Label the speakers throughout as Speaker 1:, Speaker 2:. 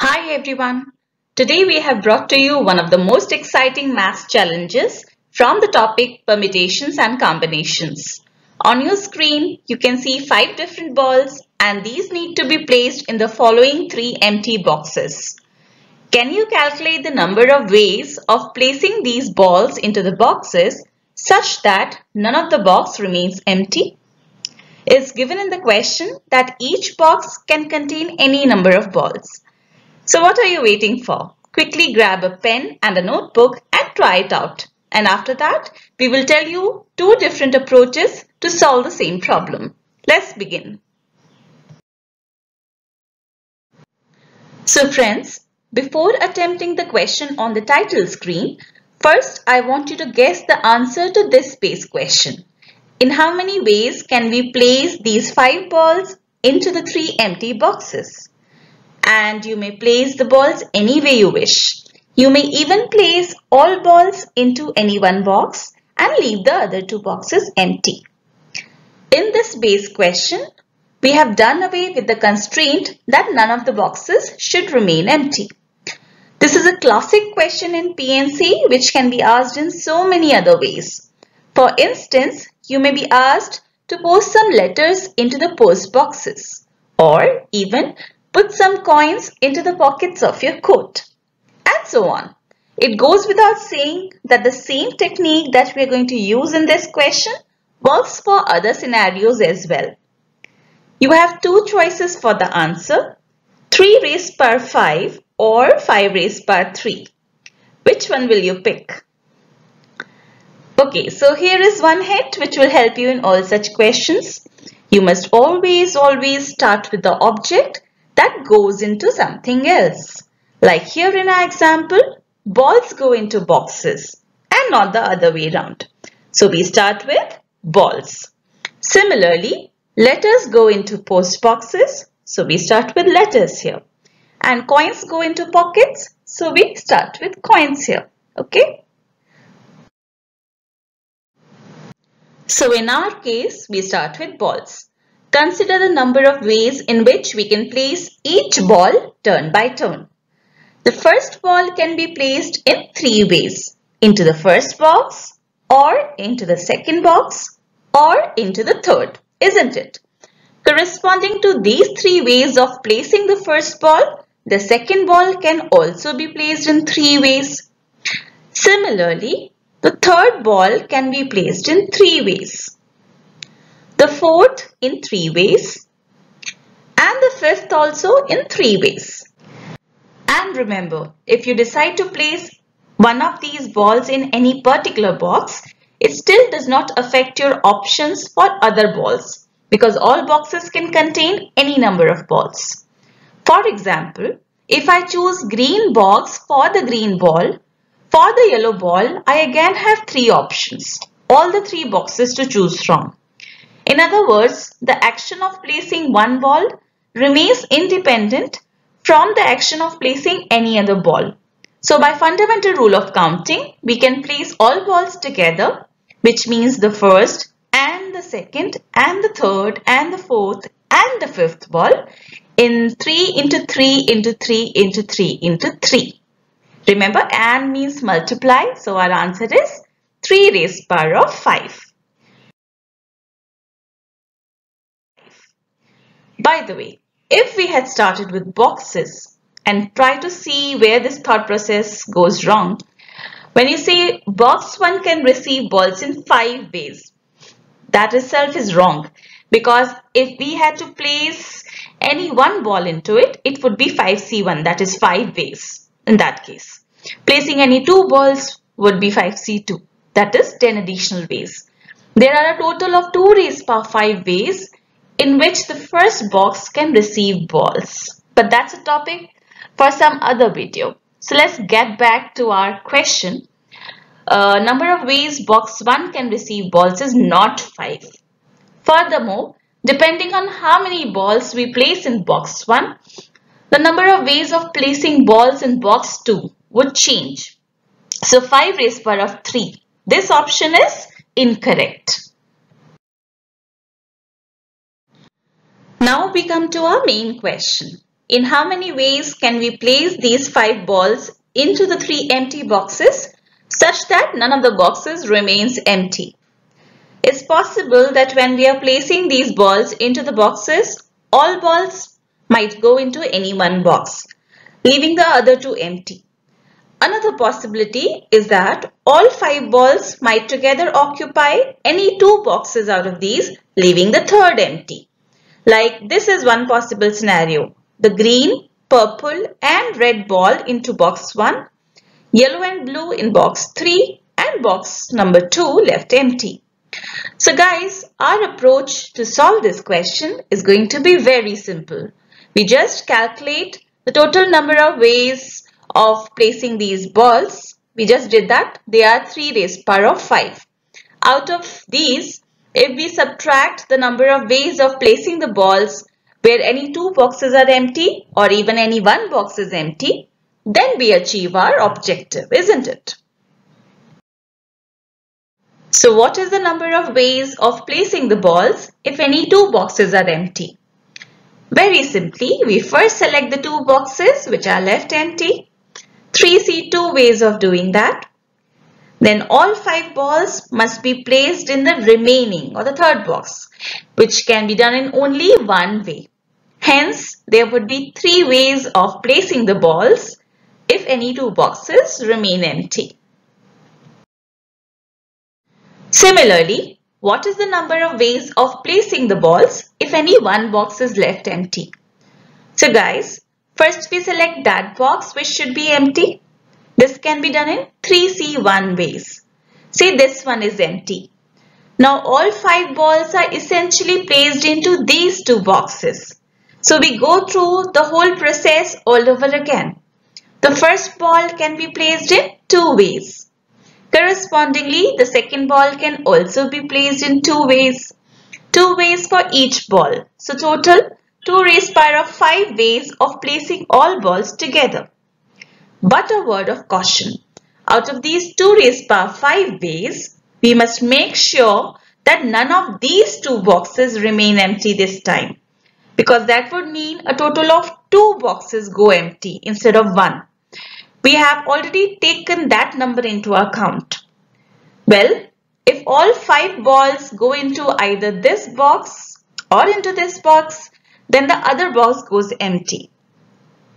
Speaker 1: Hi everyone. Today we have brought to you one of the most exciting math challenges from the topic permutations and combinations. On your screen, you can see five different balls and these need to be placed in the following three empty boxes. Can you calculate the number of ways of placing these balls into the boxes such that none of the box remains empty? It is given in the question that each box can contain any number of balls. So what are you waiting for? Quickly grab a pen and a notebook and try it out. And after that, we will tell you two different approaches to solve the same problem. Let's begin. So friends, before attempting the question on the title screen, first I want you to guess the answer to this space question. In how many ways can we place these five balls into the three empty boxes? And you may place the balls any way you wish. You may even place all balls into any one box and leave the other two boxes empty. In this base question, we have done away with the constraint that none of the boxes should remain empty. This is a classic question in PNC which can be asked in so many other ways. For instance, you may be asked to post some letters into the post boxes or even Put some coins into the pockets of your coat and so on. It goes without saying that the same technique that we are going to use in this question works for other scenarios as well. You have two choices for the answer, 3 raised per 5 or 5 raised per 3. Which one will you pick? Okay, so here is one hint which will help you in all such questions. You must always, always start with the object that goes into something else. Like here in our example, balls go into boxes and not the other way around. So we start with balls. Similarly, letters go into post boxes. So we start with letters here. And coins go into pockets. So we start with coins here. Okay. So in our case, we start with balls. Consider the number of ways in which we can place each ball turn by turn. The first ball can be placed in three ways. Into the first box, or into the second box, or into the third, isn't it? Corresponding to these three ways of placing the first ball, the second ball can also be placed in three ways. Similarly, the third ball can be placed in three ways the fourth in three ways, and the fifth also in three ways. And remember, if you decide to place one of these balls in any particular box, it still does not affect your options for other balls because all boxes can contain any number of balls. For example, if I choose green box for the green ball, for the yellow ball, I again have three options, all the three boxes to choose from. In other words, the action of placing one ball remains independent from the action of placing any other ball. So by fundamental rule of counting, we can place all balls together, which means the first and the second and the third and the fourth and the fifth ball in 3 into 3 into 3 into 3 into 3. Remember, and means multiply. So our answer is 3 raised power of 5. By the way, if we had started with boxes and try to see where this thought process goes wrong, when you say box 1 can receive balls in 5 ways, that itself is wrong because if we had to place any one ball into it, it would be 5C1 that is 5 ways in that case. Placing any two balls would be 5C2 that is 10 additional ways. There are a total of 2 raised power 5 ways in which the first box can receive balls. But that's a topic for some other video. So let's get back to our question. Uh, number of ways box 1 can receive balls is not 5. Furthermore, depending on how many balls we place in box 1, the number of ways of placing balls in box 2 would change. So 5 raised power of 3. This option is incorrect. Now we come to our main question. in how many ways can we place these five balls into the three empty boxes such that none of the boxes remains empty. It's possible that when we are placing these balls into the boxes, all balls might go into any one box, leaving the other two empty. Another possibility is that all five balls might together occupy any two boxes out of these, leaving the third empty. Like this is one possible scenario. The green, purple and red ball into box 1, yellow and blue in box 3 and box number 2 left empty. So guys, our approach to solve this question is going to be very simple. We just calculate the total number of ways of placing these balls. We just did that. They are 3 raised power of 5. Out of these, if we subtract the number of ways of placing the balls where any two boxes are empty or even any one box is empty, then we achieve our objective, isn't it? So what is the number of ways of placing the balls if any two boxes are empty? Very simply, we first select the two boxes which are left empty. Three C two ways of doing that. Then all five balls must be placed in the remaining or the third box which can be done in only one way. Hence, there would be three ways of placing the balls if any two boxes remain empty. Similarly, what is the number of ways of placing the balls if any one box is left empty? So guys, first we select that box which should be empty. This can be done in 3C1 ways. See this one is empty. Now all five balls are essentially placed into these two boxes. So we go through the whole process all over again. The first ball can be placed in two ways. Correspondingly, the second ball can also be placed in two ways. Two ways for each ball. So total 2 raised power of 5 ways of placing all balls together. But a word of caution. Out of these 2 raised power 5 ways, we must make sure that none of these two boxes remain empty this time. Because that would mean a total of 2 boxes go empty instead of 1 we have already taken that number into account. Well, if all five balls go into either this box or into this box, then the other box goes empty.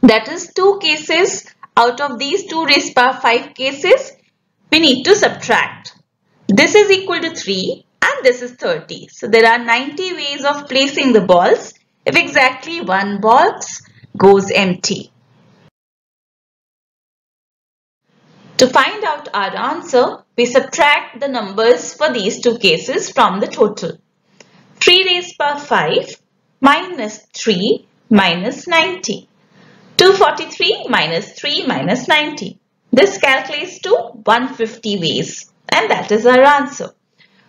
Speaker 1: That is two cases out of these two raised power 5 cases, we need to subtract. This is equal to 3 and this is 30. So there are 90 ways of placing the balls if exactly one box goes empty. To find out our answer, we subtract the numbers for these two cases from the total. 3 raised power 5 minus 3 minus 90. 243 minus 3 minus 90. This calculates to 150 ways and that is our answer.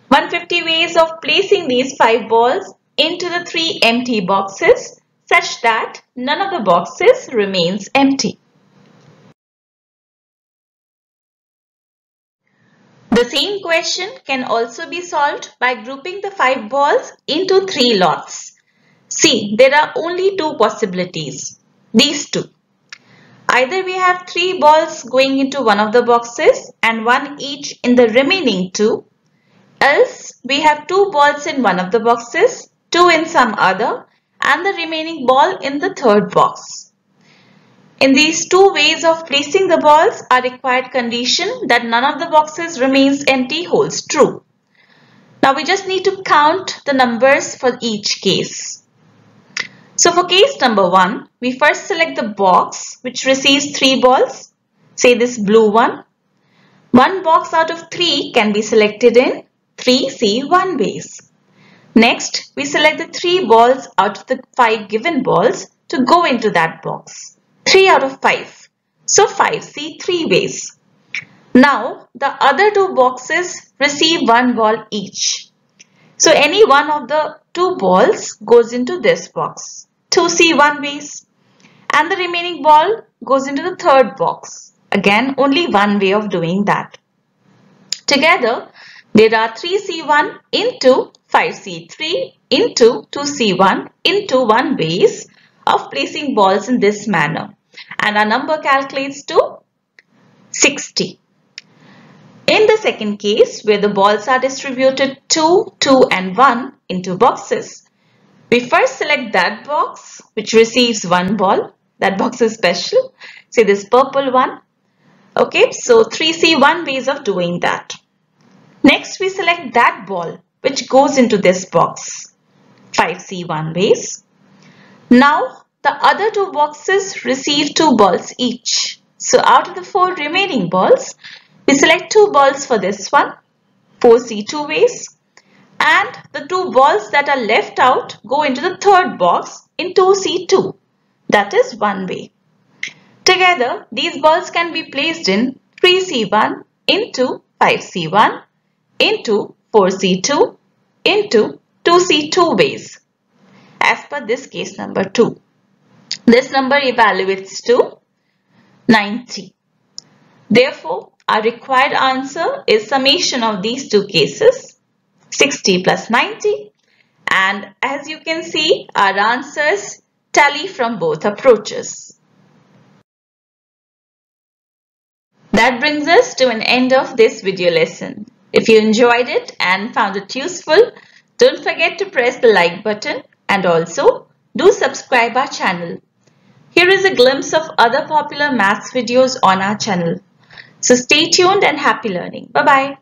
Speaker 1: 150 ways of placing these 5 balls into the 3 empty boxes such that none of the boxes remains empty. The same question can also be solved by grouping the five balls into three lots. See, there are only two possibilities. These two. Either we have three balls going into one of the boxes and one each in the remaining two. Else, we have two balls in one of the boxes, two in some other and the remaining ball in the third box. In these two ways of placing the balls, our required condition that none of the boxes remains empty holds true. Now we just need to count the numbers for each case. So for case number 1, we first select the box which receives 3 balls, say this blue one. One box out of 3 can be selected in 3C1 ways. Next, we select the 3 balls out of the 5 given balls to go into that box. 3 out of 5. So 5 C 3 ways. Now the other two boxes receive one ball each. So any one of the two balls goes into this box. 2 C 1 ways. And the remaining ball goes into the third box. Again only one way of doing that. Together there are 3C1 into 5C3 into 2C1 into 1 ways of placing balls in this manner and our number calculates to 60. In the second case where the balls are distributed 2, 2 and 1 into boxes, we first select that box which receives one ball. That box is special. See this purple one. Okay, so 3C1 ways of doing that. Next we select that ball which goes into this box. 5C1 ways. Now the other two boxes receive two balls each. So out of the four remaining balls, we select two balls for this one, 4C2 ways. And the two balls that are left out go into the third box in 2C2. That is one way. Together, these balls can be placed in 3C1 into 5C1 into 4C2 into 2C2 ways as per this case number 2. This number evaluates to 90. Therefore, our required answer is summation of these two cases 60 plus 90 and as you can see our answers tally from both approaches. That brings us to an end of this video lesson. If you enjoyed it and found it useful, don't forget to press the like button and also do subscribe our channel. Here is a glimpse of other popular maths videos on our channel. So stay tuned and happy learning. Bye-bye.